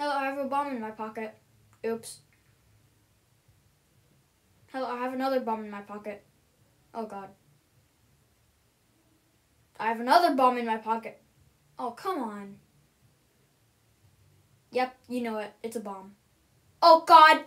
Hello, I have a bomb in my pocket. Oops. Hello, I have another bomb in my pocket. Oh god. I have another bomb in my pocket. Oh, come on. Yep, you know it. It's a bomb. Oh god!